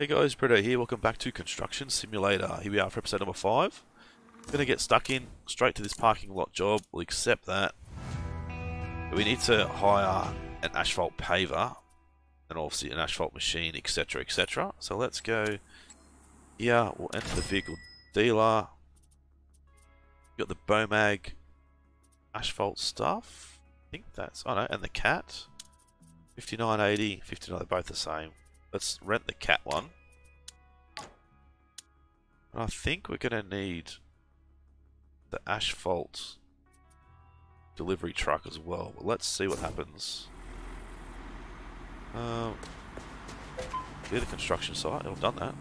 Hey guys, Britto here. Welcome back to Construction Simulator. Here we are for episode number five. Gonna get stuck in straight to this parking lot job. We'll accept that. We need to hire an asphalt paver and obviously an asphalt machine, etc., etc. So let's go here. We'll enter the vehicle dealer. Got the Bomag asphalt stuff. I think that's oh no, and the cat. 5980, 59, they're both the same. Let's rent the cat one. I think we're going to need the asphalt delivery truck as well. But let's see what happens. Um, the construction site. I've done that.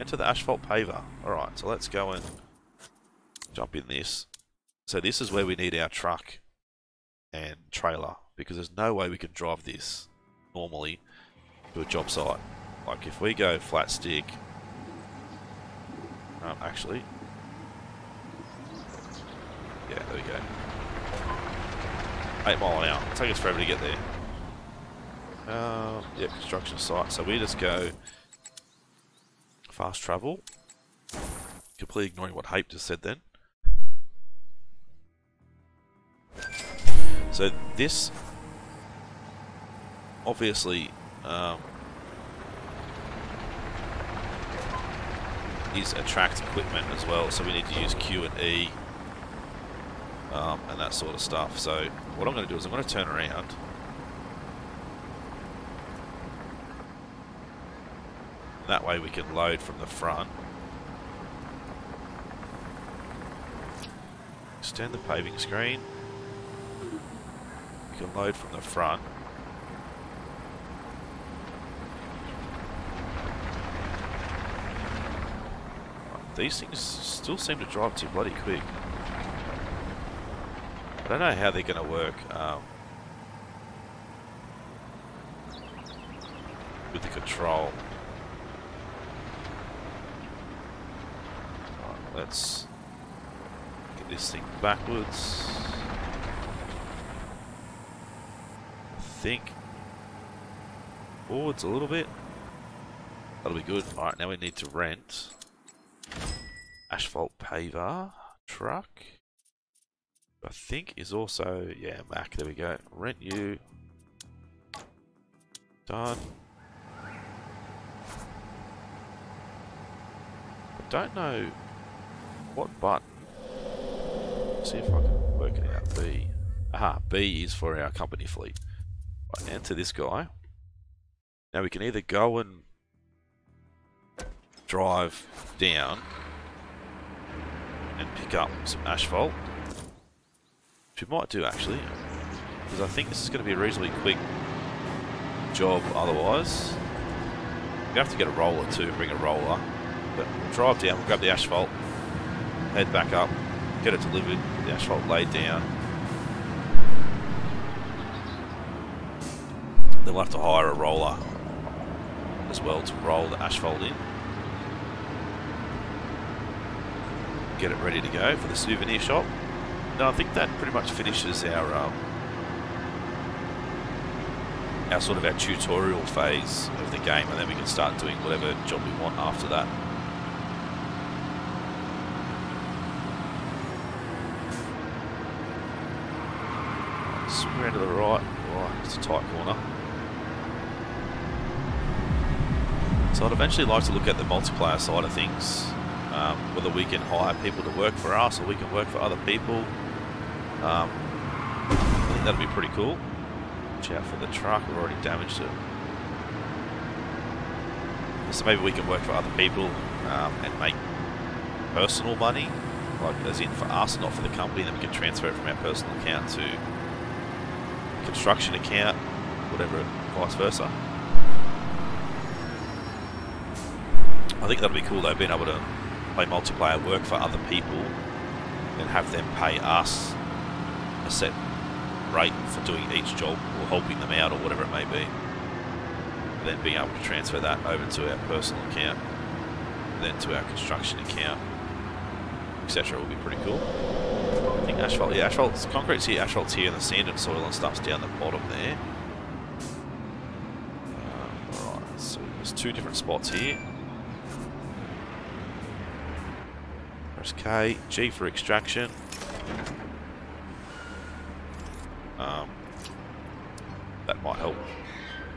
Enter the asphalt paver. Alright, so let's go and jump in this. So this is where we need our truck and trailer because there's no way we can drive this normally to a job site. Like if we go flat stick, um, actually, yeah, there we go. Eight mile an hour. It'll take us forever to get there. Uh, yeah, construction site. So we just go fast travel. Completely ignoring what Hape just said then. So this obviously um, is attract equipment as well, so we need to use Q and E um, and that sort of stuff. So what I'm going to do is I'm going to turn around. That way we can load from the front. Extend the paving screen. We can load from the front. These things still seem to drive too bloody quick. I don't know how they're going to work um, with the control. Right, let's get this thing backwards. I think forwards a little bit. That'll be good. Alright, now we need to rent asphalt paver truck. I think is also, yeah, Mack, there we go. Rent you. Done. I don't know what button. Let's see if I can work it out. B. Aha, B is for our company fleet. Right, enter this guy. Now we can either go and drive down and pick up some asphalt. Which we might do actually, because I think this is going to be a reasonably quick job otherwise. We have to get a roller too, bring a roller. But we'll drive down, we'll grab the asphalt, head back up, get it delivered, the asphalt laid down. Then we'll have to hire a roller as well to roll the asphalt in. Get it ready to go for the souvenir shop. No, I think that pretty much finishes our um, our sort of our tutorial phase of the game, and then we can start doing whatever job we want after that. Around to the right. Oh, it's a tight corner. So I'd eventually like to look at the multiplayer side of things um, whether we can hire people to work for us or we can work for other people. Um, I think that'll be pretty cool. Watch out for the truck, we've already damaged it. So maybe we can work for other people um, and make personal money, like as in for us, not for the company, then we can transfer it from our personal account to construction account, whatever, vice versa. I think that'll be cool though, being able to play multiplayer work for other people and have them pay us a set rate for doing each job or helping them out or whatever it may be. And then being able to transfer that over to our personal account, then to our construction account, etc. will be pretty cool. I think asphalt, yeah, asphalt's concrete's here, asphalt's here, and the sand and soil and stuff's down the bottom there. Uh, Alright, so there's two different spots here. Press G for extraction. Um, that might help.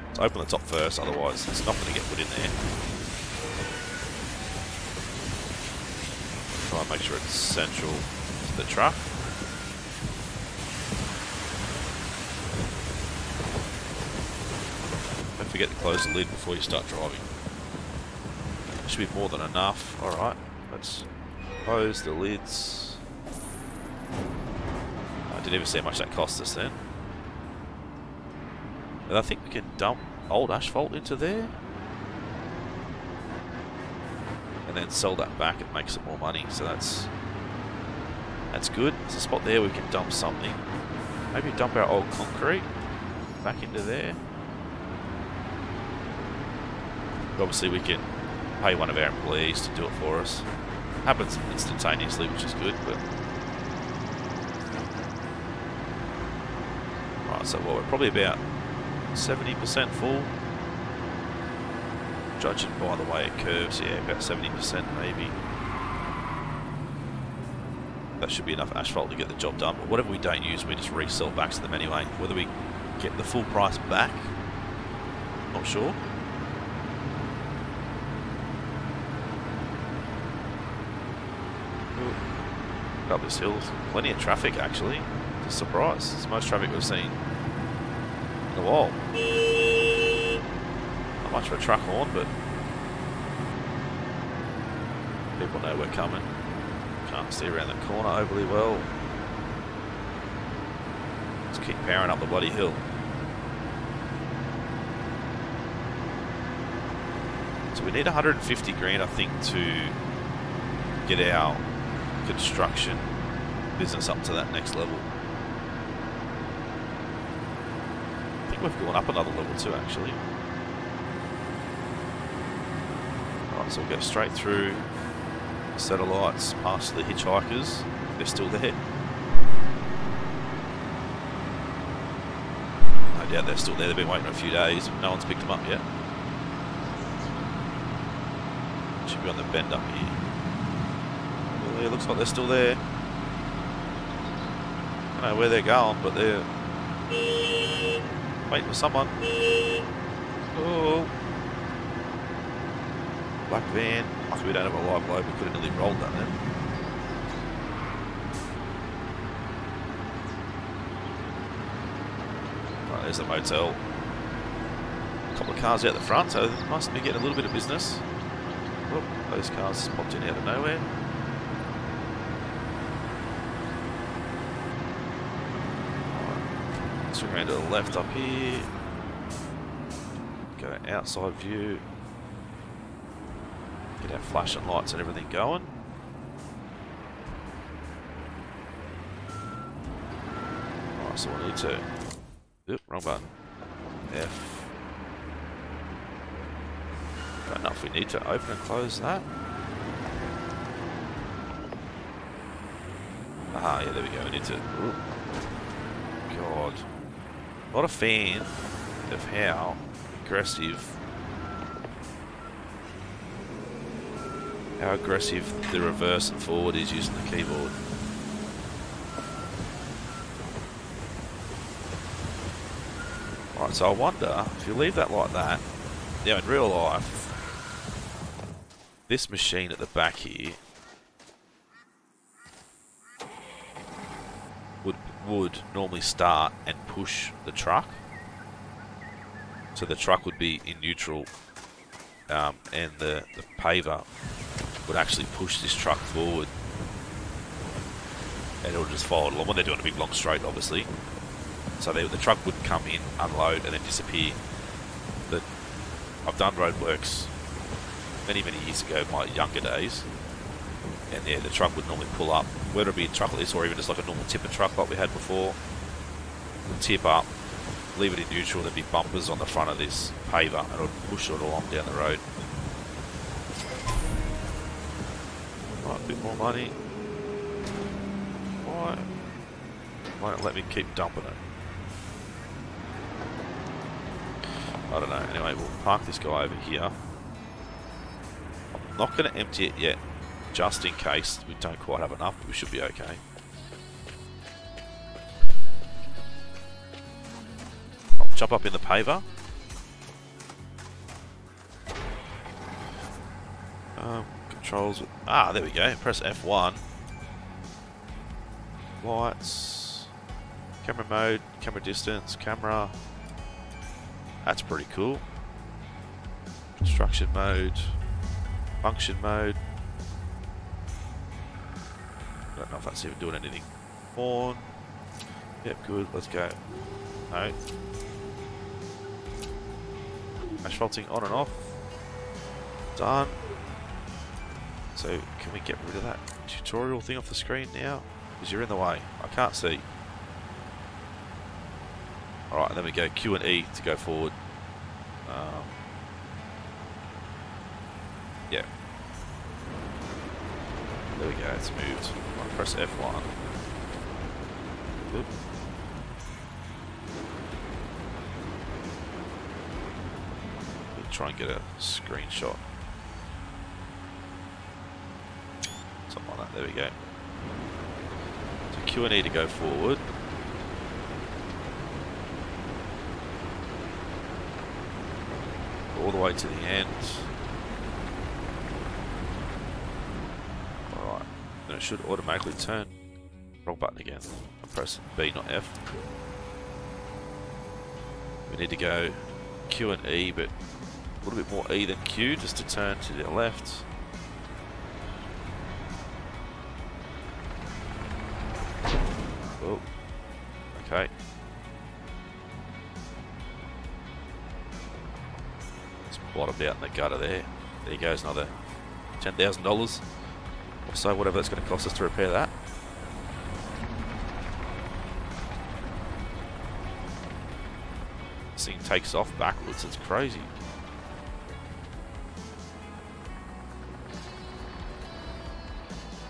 Let's open the top first, otherwise it's not going to get put in there. Try and make sure it's central to the truck. Don't forget to close the lid before you start driving. Should be more than enough. Alright, let's close the lids. I didn't even see how much that cost us then. And I think we can dump old asphalt into there. And then sell that back, it makes it more money. So that's that's good. There's a spot there we can dump something. Maybe dump our old concrete back into there. Obviously we can pay one of our employees to do it for us. Happens instantaneously, which is good, but Right, so well, we're probably about 70% full. Judging by the way it curves, yeah, about 70% maybe. That should be enough asphalt to get the job done. But whatever we don't use, we just resell back to them anyway. Whether we get the full price back, not sure. Ooh. Up this hill, plenty of traffic actually. Just a surprise. It's the most traffic we've seen in a while. Not much of a truck horn, but people know we're coming. Can't see around the corner overly well. Let's keep powering up the bloody hill. So we need 150 grand, I think, to get our construction business up to that next level. I think we've gone up another level too, actually. Alright, so we'll go straight through the satellites past the hitchhikers. They're still there. No doubt they're still there. They've been waiting a few days. No one's picked them up yet. Should be on the bend up here. It looks like they're still there. I don't know where they're going, but they're waiting for someone. Oh. Black van. After we don't have a live load, we could have nearly rolled that then. Right, there's the motel. A couple of cars out the front, so must be getting a little bit of business. Oh, those cars popped in out of nowhere. Right. Swing around to the left up here. Go outside view. Get our flashing lights and everything going. Alright, so we need to... Oop, wrong button. F. Don't know if we need to open and close that. Ah, yeah, there we go. We need to... Ooh. God. Not a fan of how aggressive how aggressive the reverse and forward is using the keyboard. Alright, so I wonder, if you leave that like that, now in real life, this machine at the back here would normally start and push the truck. So the truck would be in neutral um, and the, the paver would actually push this truck forward. And it'll just follow along. When they're doing a big long straight obviously. So they, the truck would come in unload and then disappear. But I've done roadworks many many years ago my younger days. And yeah the truck would normally pull up whether it be a truck or even just like a normal tipper truck like we had before tip up leave it in neutral there'd be bumpers on the front of this paver and it would push it along down the road Right, a bit more money. Why won't let me keep dumping it? I don't know. Anyway, we'll park this guy over here. not going to empty it yet, just in case we don't quite have enough, we should be okay. I'll jump up in the paver. Um, controls. Ah, there we go. Press F1. Lights. Camera mode, camera distance, camera. That's pretty cool. Construction mode. Function mode. If that's even doing anything. On. Yep, good. Let's go. No. Asphalting on and off. Done. So, can we get rid of that tutorial thing off the screen now? Because you're in the way. I can't see. Alright, then we go Q and E to go forward. Um, yeah. There we go, it's moved. Press F1. Good. We'll try and get a screenshot. Something like that, there we go. So Q and E to go forward. all the way to the end. Alright, then it should automatically turn. Wrong button again. I'm B, not F. We need to go Q and E, but a little bit more E than Q, just to turn to the left. Oh, okay. It's bottomed out in the gutter there. There goes another $10,000 or so, whatever that's going to cost us to repair that. This thing takes off backwards, it's crazy.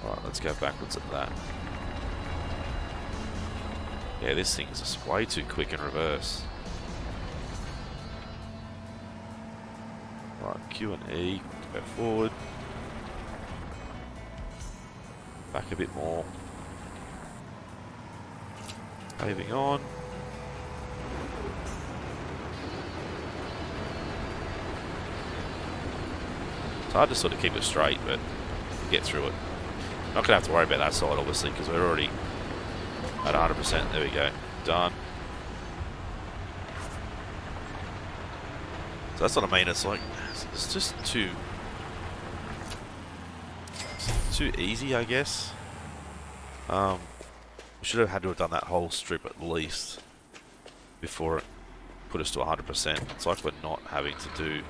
Alright, let's go backwards at that. Yeah, this thing's just way too quick in reverse. Right, Q and E, go forward. Back a bit more. Paving on. It's hard to sort of keep it straight, but get through it. Not going to have to worry about that side, obviously, because we're already at 100%. There we go. Done. So that's what I mean. It's like it's just too too easy, I guess. Um, we should have had to have done that whole strip at least before it put us to 100%. It's like we're not having to do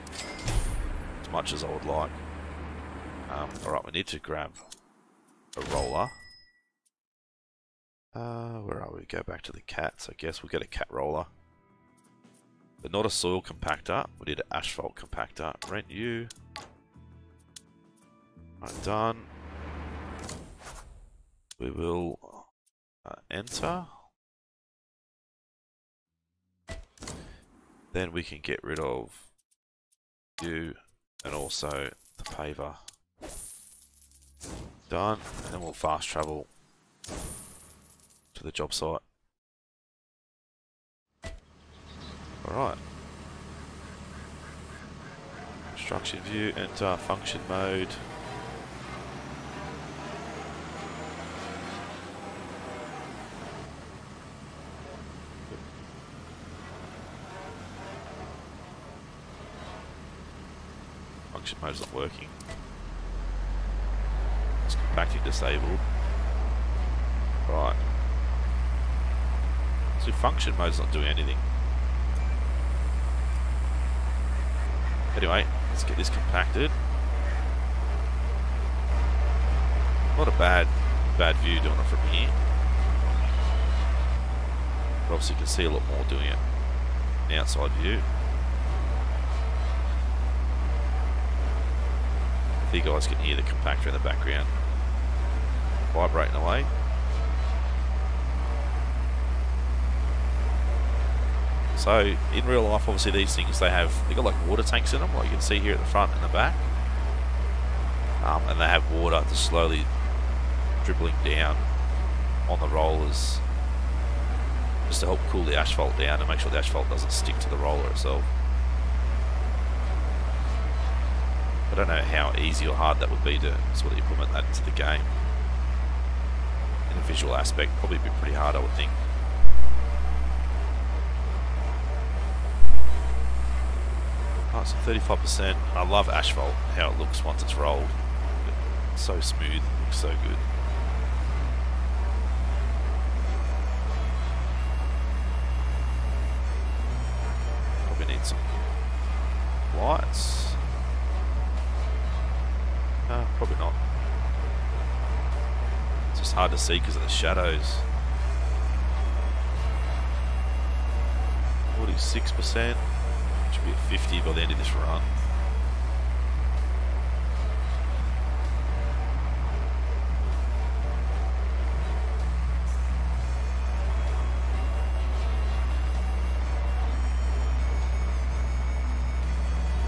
as much as I would like. Um, Alright, we need to grab a roller. Uh, where are we? Go back to the cats. I guess we'll get a cat roller. But not a soil compactor. We need an asphalt compactor. Rent you. Right, done. We will uh, enter. Then we can get rid of you and also the paver. Done. And then we'll fast travel to the job site. Alright. Construction view, enter function mode. Function mode is not working. It's compacting disabled. Right. So function mode is not doing anything. Anyway, let's get this compacted. Not a bad bad view doing it from here. But obviously you can see a lot more doing it the outside view. If you guys can hear the compactor in the background vibrating away. So in real life, obviously these things they have they've got like water tanks in them, like you can see here at the front and the back. Um, and they have water to slowly dribbling down on the rollers just to help cool the asphalt down and make sure the asphalt doesn't stick to the roller itself. I don't know how easy or hard that would be to sort of implement that into the game. In a visual aspect, probably be pretty hard I would think. Alright, so 35%. I love asphalt, how it looks once it's rolled. It's so smooth, looks so good. Probably need some lights. Uh, probably not. It's just hard to see because of the shadows. 46%. Should be at 50 by the end of this run.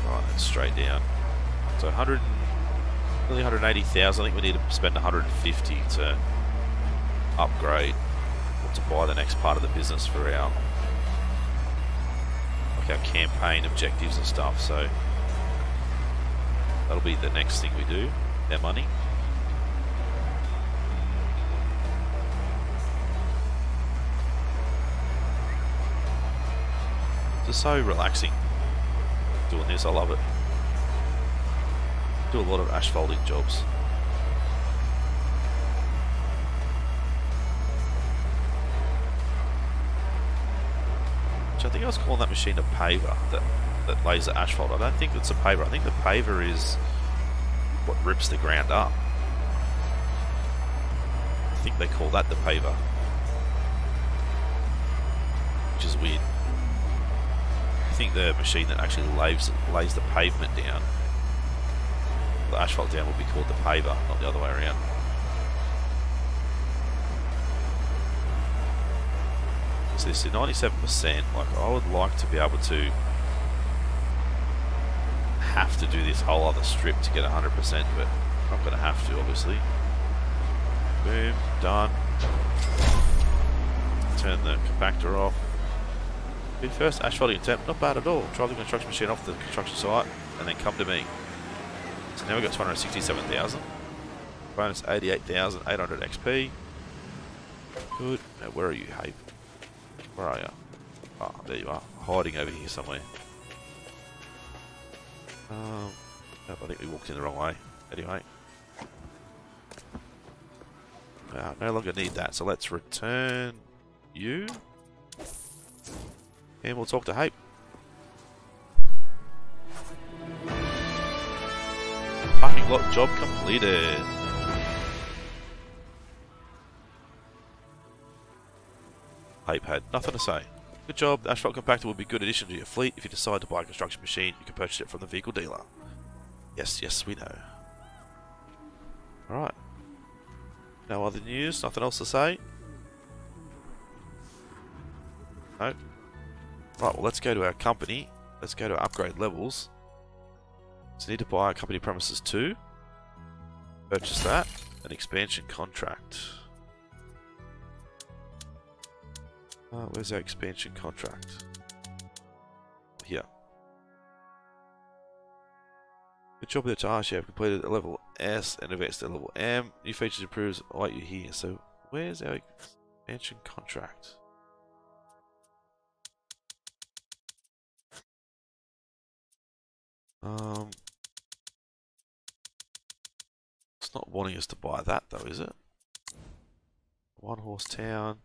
Right, straight down. So 100, nearly 180,000. I think we need to spend 150 to upgrade or to buy the next part of the business for our like our campaign objectives and stuff. So that'll be the next thing we do. Our money. It's so relaxing doing this. I love it. Do a lot of asphalting jobs. Think I was calling that machine a paver that, that lays the asphalt. I don't think it's a paver. I think the paver is what rips the ground up. I think they call that the paver. Which is weird. I think the machine that actually lays, lays the pavement down, the asphalt down, would be called the paver, not the other way around. So this is 97%. Like, I would like to be able to have to do this whole other strip to get 100%, but I'm not going to have to, obviously. Boom, done. Turn the compactor off. Be first asphalting attempt, not bad at all. Drive the construction machine off the construction site and then come to me. So now we've got 267,000. Bonus 88,800 XP. Good. Now where are you, Hape? Where are you? Oh, there you are. Hiding over here somewhere. Um, I think we walked in the wrong way. Anyway. Uh, no longer need that, so let's return you. And we'll talk to Hape. Parking lot job completed. Hape nothing to say. Good job. The asphalt compactor would be a good addition to your fleet. If you decide to buy a construction machine, you can purchase it from the vehicle dealer. Yes, yes, we know. Alright. No other news? Nothing else to say? No. Right, well, let's go to our company. Let's go to upgrade levels. So need to buy a company premises too. Purchase that. An expansion contract. Uh, where's our expansion contract? Here. Good job with the. You have completed at level S and advanced at level M. New features improves await you here. So, where's our expansion contract? Um, it's not wanting us to buy that though, is it? One horse town.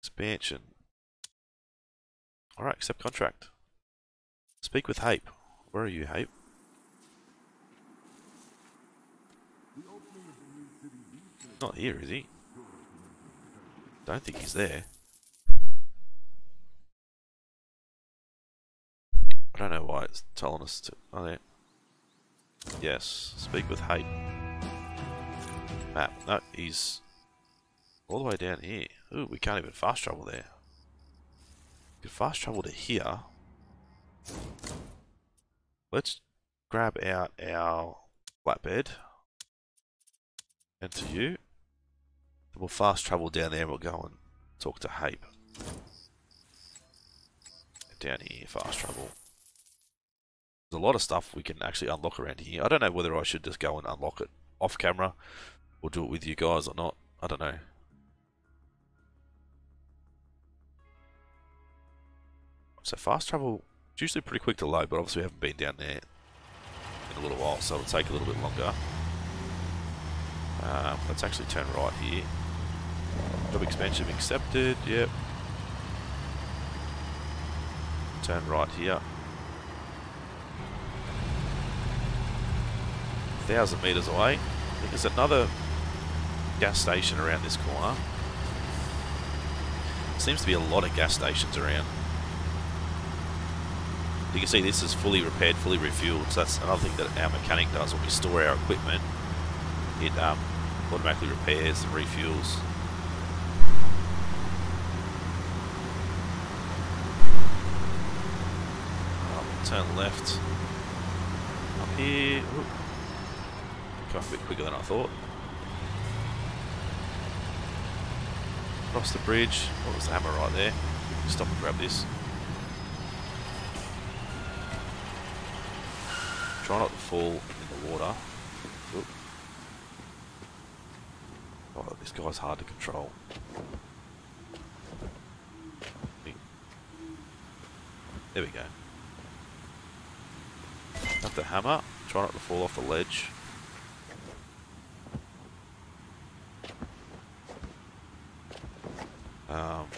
Expansion. Alright, accept contract. Speak with Hape. Where are you, Hape? Not here, is he? Don't think he's there. I don't know why it's telling us to. Oh, yeah. Yes, speak with Hape. Map. No, he's all the way down here. Ooh, we can't even fast travel there. We can fast travel to here. Let's grab out our flatbed. Enter you. We'll fast travel down there and we'll go and talk to Hape. Down here, fast travel. There's a lot of stuff we can actually unlock around here. I don't know whether I should just go and unlock it off camera or do it with you guys or not. I don't know. So fast travel is usually pretty quick to load, but obviously we haven't been down there in a little while, so it'll take a little bit longer. Um, let's actually turn right here. Job expansion accepted, yep. Turn right here. Thousand meters away. I think there's another gas station around this corner. Seems to be a lot of gas stations around. You can see this is fully repaired, fully refueled. So that's another thing that our mechanic does when we store our equipment. It um, automatically repairs and refuels. turn left. Up here. Ooh. Going a bit quicker than I thought. Across the bridge. What was the hammer right there? Stop and grab this. Try not to fall in the water. Oop. Oh, this guy's hard to control. There we go. Got the hammer. Try not to fall off the ledge. Um,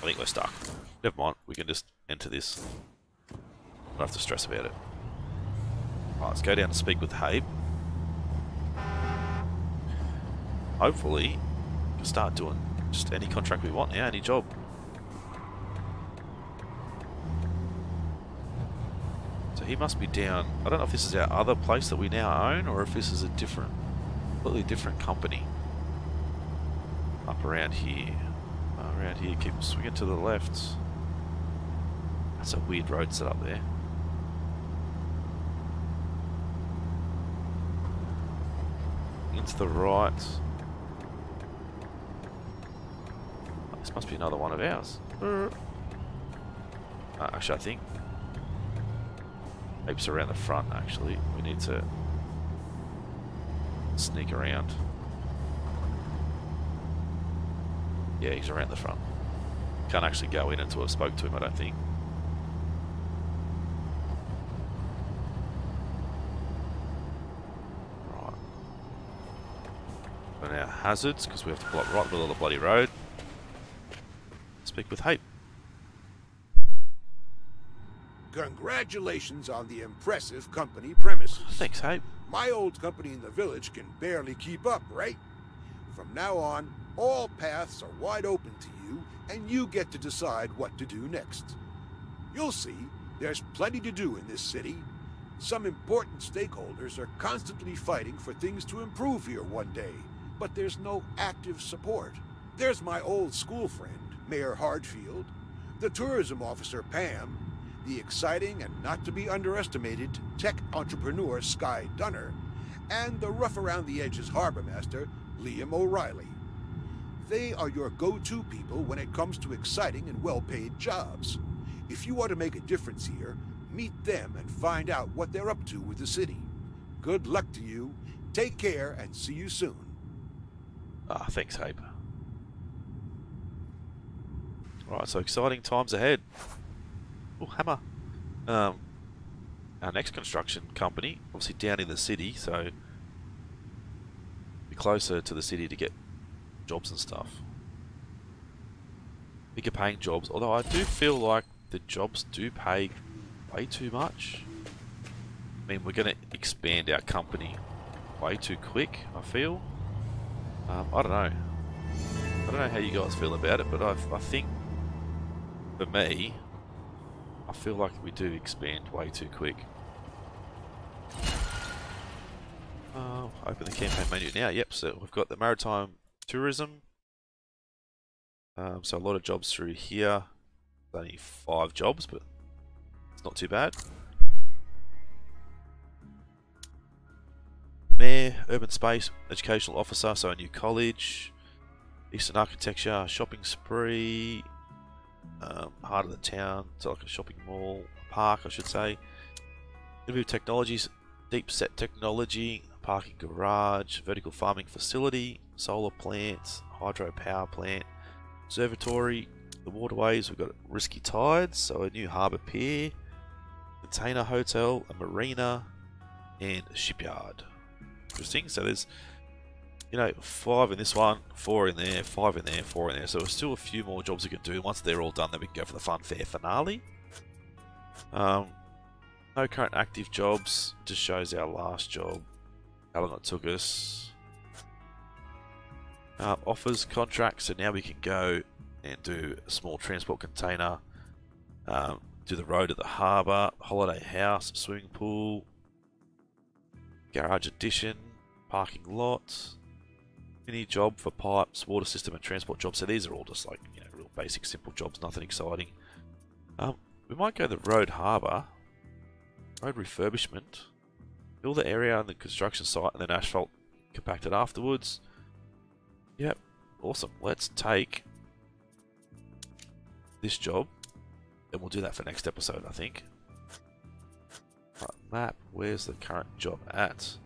I think we're stuck. Never mind. We can just enter this. Don't have to stress about it. Right, let's go down and speak with Hape. Hopefully, we can start doing just any contract we want now, any job. So he must be down. I don't know if this is our other place that we now own or if this is a different, completely different company. Up around here. Around here, keep swinging to the left. That's a weird road set up there. Into the right. This must be another one of ours. Uh, actually, I think Hape's around the front, actually. We need to sneak around. Yeah, he's around the front. Can't actually go in until I've spoke to him, I don't think. Right. So now hazards, because we have to block right in the middle of the bloody road. Speak with Hape. Congratulations on the impressive company premises. Oh, thanks, Hape. My old company in the village can barely keep up, right? From now on, all paths are wide open to you, and you get to decide what to do next. You'll see, there's plenty to do in this city. Some important stakeholders are constantly fighting for things to improve here one day, but there's no active support. There's my old school friend, Mayor Hardfield, the tourism officer, Pam, the exciting and not to be underestimated tech entrepreneur Sky Dunner, and the rough around the edges harbor master Liam O'Reilly. They are your go to people when it comes to exciting and well paid jobs. If you want to make a difference here, meet them and find out what they're up to with the city. Good luck to you, take care, and see you soon. Ah, thanks, Hape. Alright, so exciting times ahead. Oh, hammer. Um, our next construction company, obviously down in the city, so be closer to the city to get jobs and stuff. Bigger paying jobs, although I do feel like the jobs do pay way too much. I mean, we're going to expand our company way too quick, I feel. Um, I don't know. I don't know how you guys feel about it, but I, I think for me, I feel like we do expand way too quick. Uh, open the campaign menu now. Yep, so we've got the maritime tourism. Um, so a lot of jobs through here. Only five jobs, but it's not too bad. Mayor, Urban Space, Educational Officer, so a new college, Eastern Architecture, Shopping Spree, um, Heart of the Town, so like a shopping mall, a park I should say. Innovative Technologies, Deep Set Technology, Parking Garage, Vertical Farming Facility, Solar Plants, Hydro Power Plant, Observatory, the waterways, we've got Risky Tides, so a new harbour pier, container hotel, a marina, and a shipyard. Interesting. So there's, you know, five in this one, four in there, five in there, four in there. So there's still a few more jobs we can do. Once they're all done, then we can go for the fun fair finale. Um, no current active jobs. Just shows our last job. How long it took us. Uh, offers contracts, so now we can go and do a small transport container, um, do the road at the harbour, holiday house, swimming pool, garage addition, parking lot, mini job for pipes, water system and transport jobs. So these are all just like, you know, real basic simple jobs, nothing exciting. Um, we might go the road harbour, road refurbishment, build the area on the construction site and then asphalt compacted afterwards. Yep, awesome. Let's take this job, and we'll do that for next episode, I think. Right, map, where's the current job at?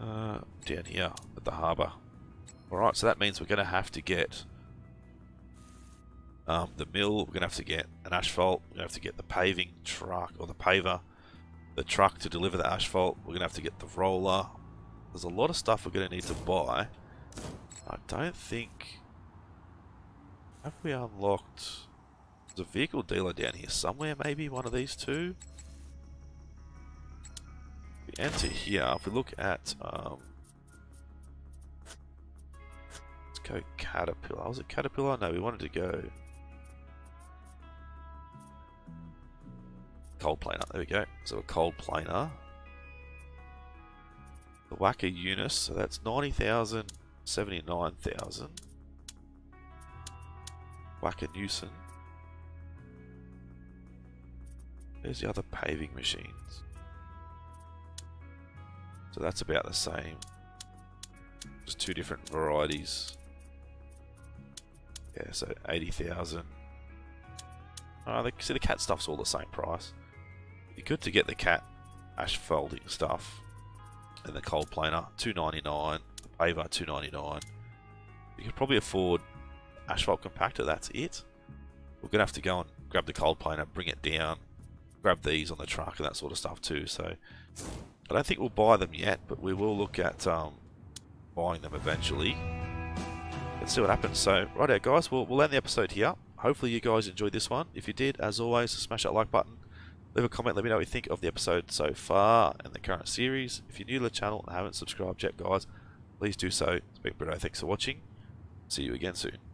Uh, down here at the harbour. Alright, so that means we're going to have to get um, the mill, we're going to have to get an asphalt, we're going to have to get the paving truck, or the paver, the truck to deliver the asphalt, we're going to have to get the roller. There's a lot of stuff we're going to need to buy. I don't think have we unlocked... There's a vehicle dealer down here somewhere, maybe one of these two? Enter here, if we look at... Um, let's go Caterpillar. Was it Caterpillar? No, we wanted to go... Cold planer, there we go. So a cold planer. The Wacker Neuson, so that's 90,000, 79,000. Wacker Neuson. There's the other paving machines. So that's about the same. Just two different varieties. Yeah, so 80,000. Oh, uh, the, see the cat stuff's all the same price. Be good to get the cat asphalting stuff and the cold planer, 299, the paver, 299. You could probably afford asphalt compactor, that's it. We're going to have to go and grab the cold planer, bring it down, grab these on the truck and that sort of stuff too. So I don't think we'll buy them yet, but we will look at um, buying them eventually. Let's see what happens. So, right out guys, we'll, we'll end the episode here. Hopefully you guys enjoyed this one. If you did, as always, smash that like button. Leave a comment, let me know what you think of the episode so far and the current series. If you're new to the channel and haven't subscribed yet, guys, please do so. It's been Bruno, thanks for watching. See you again soon.